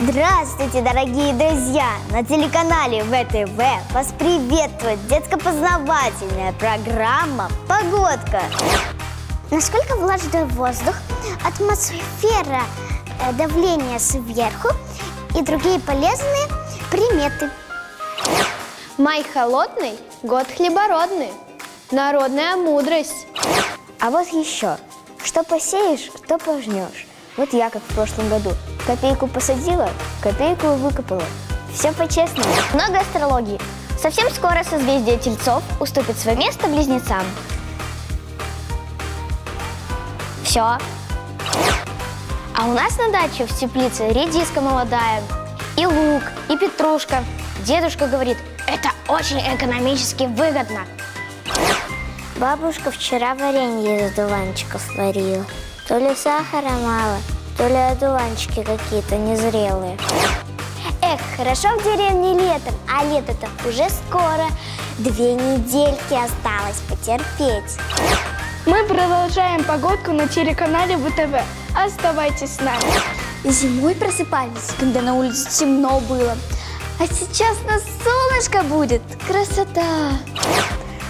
Здравствуйте, дорогие друзья! На телеканале ВТВ вас приветствует детско-познавательная программа «Погодка». Насколько влажный воздух, атмосфера, э, давление сверху и другие полезные приметы. Май холодный, год хлебородный. Народная мудрость. А вот еще, что посеешь, то пожнешь. Вот я, как в прошлом году, копейку посадила, копейку выкопала. Все по-честному. Много астрологии. Совсем скоро созвездие Тельцов уступит свое место близнецам. Все. А у нас на даче в теплице редиска молодая, и лук, и петрушка. Дедушка говорит, это очень экономически выгодно. Бабушка вчера варенье из одуванчиков варила. То ли сахара мало, то ли одуванчики какие-то незрелые. Эх, хорошо в деревне летом, а лето-то уже скоро. Две недельки осталось потерпеть. Мы продолжаем погодку на телеканале ВТВ. Оставайтесь с нами. Зимой просыпались, когда на улице темно было. А сейчас на солнышко будет. Красота!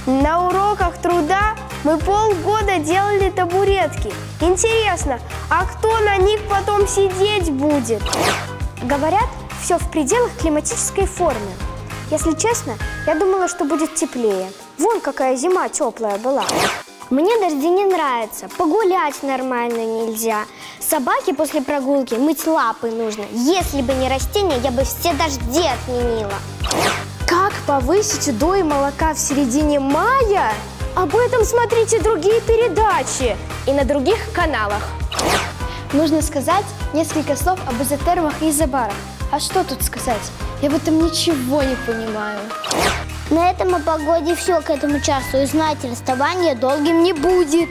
На уроках труда мы полгода делали табуретки. Интересно, а кто на них потом сидеть будет? Говорят, все в пределах климатической формы. Если честно, я думала, что будет теплее. Вон какая зима теплая была. Мне дожди не нравятся, погулять нормально нельзя. Собаке после прогулки мыть лапы нужно. Если бы не растения, я бы все дожди отменила. Как повысить удой молока в середине мая? Об этом смотрите другие передачи и на других каналах. Нужно сказать несколько слов об изотермах и изобарах. А что тут сказать? Я в этом ничего не понимаю. На этом о погоде все к этому часу. И знаете, расставание долгим не будет.